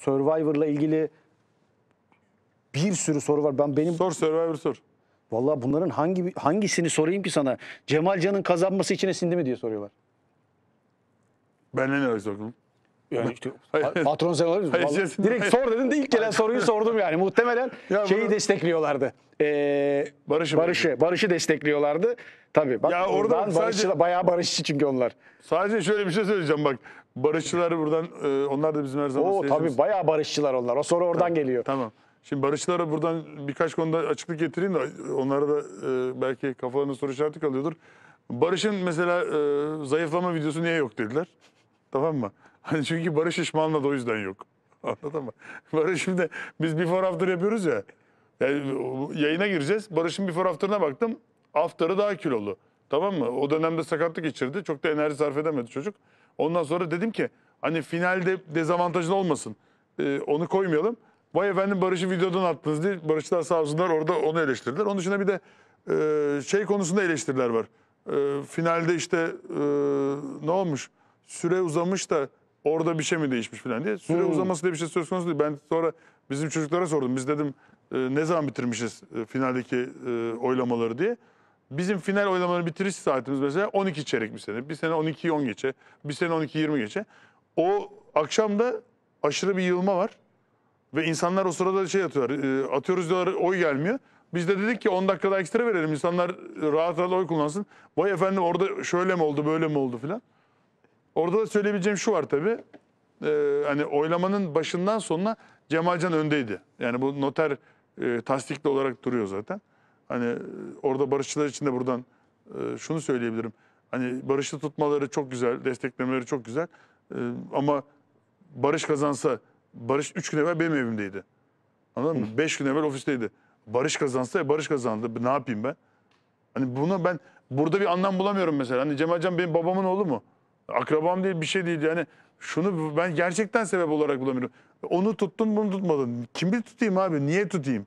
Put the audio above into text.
Survivor'la ilgili bir sürü soru var. Ben benim Sor Survivor sor. vallahi bunların hangi hangisini sorayım ki sana? Cemal Can'ın kazanması içine sindi mi diye soruyorlar. Ben ne alakası var? Yani işte patron sen şey- direkt sor dedin de ilk gelen soruyu sordum yani. Muhtemelen Ya şeyi bunu- destekliyorlardı. Ee, Barış'ı? Barış'ı, Barış'ı destekliyorlardı. Tabii. Bak, Ya orada oradan sadece- Barış'ı- bayağı barışçı çünkü onlar. Sadece şöyle bir şey söyleyeceğim bak. Barışçılar buradan, e, onlar da bizim her zaman Oo tabii bayağı barışçılar onlar. O soru oradan geliyor. Tamam. Şimdi barışçılara buradan birkaç konuda açıklık getireyim de onlara da e, belki kafalarında soru işareti kalıyordur. Barış'ın mesela e, zayıflama videosu niye yok dediler. Tamam mı? Hani çünkü Barış şişmanladı o yüzden yok. Anladın mı? Barış şimdi biz before after yapıyoruz ya. Yani yayına gireceğiz. Barış'ın before after'ına baktım. After'ı daha kilolu. Tamam mı? O dönemde sakatlık geçirdi. Çok da enerji sarf edemedi çocuk. Ondan sonra dedim ki hani finalde dezavantajlı olmasın. Ee, onu koymayalım. Vay efendim Barış'ı videodan attınız diye Barışlar sağ olsunlar orada onu eleştirdiler. Onun dışında bir de e, şey konusunda eleştiriler var. E, finalde işte e, ne olmuş? Süre uzamış da orada bir şey mi değişmiş falan diye. Süre uzaması diye bir şey söz konusu değil. Ben sonra bizim çocuklara sordum. Biz dedim e, ne zaman bitirmişiz e, finaldeki e, oylamaları diye. Bizim final oylamaları bitiriş saatimiz mesela 12 çeyrek bir sene. Bir sene 12'yi 10 geçe. Bir sene 12'yi 20 geçe. O akşam da aşırı bir yığılma var. Ve insanlar o sırada şey atıyorlar. e, atıyoruz diyorlar oy gelmiyor. Biz de dedik ki 10 dakika daha ekstra verelim. İnsanlar rahat rahat oy kullansın. Vay efendim orada şöyle mi oldu böyle mi oldu filan. Orada da söyleyebileceğim şu var tabii. Ee, hani oylamanın başından sonuna Cemalcan öndeydi. Yani bu noter e, tasdikli olarak duruyor zaten. Hani e, orada barışçılar için de buradan e, şunu söyleyebilirim. Hani barışı tutmaları çok güzel, desteklemeleri çok güzel. E, ama Barış kazansa, Barış 3 gün evvel benim evimdeydi. Anladın mı? 5 gün evvel ofisteydi. Barış kazansa Barış kazandı. Ne yapayım ben? Hani bunu ben burada bir anlam bulamıyorum mesela. Hani Cemalcan benim babamın oğlu mu? Akrabam değil bir şey değil yani. Şunu ben gerçekten sebep olarak bulamıyorum. Onu tuttun bunu tutmadın. Kimi tutayım abi? Niye tutayım?